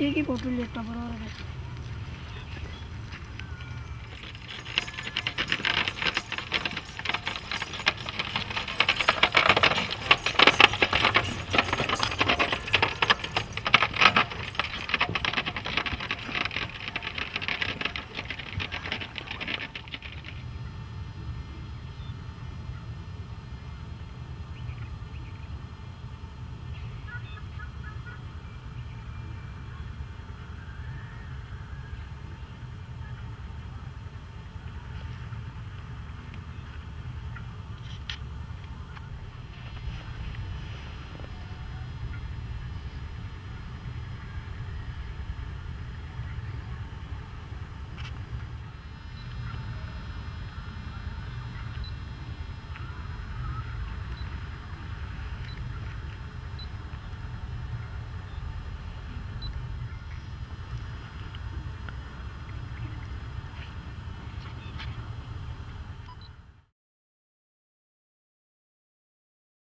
얘기 못 들렸다. 그러는데.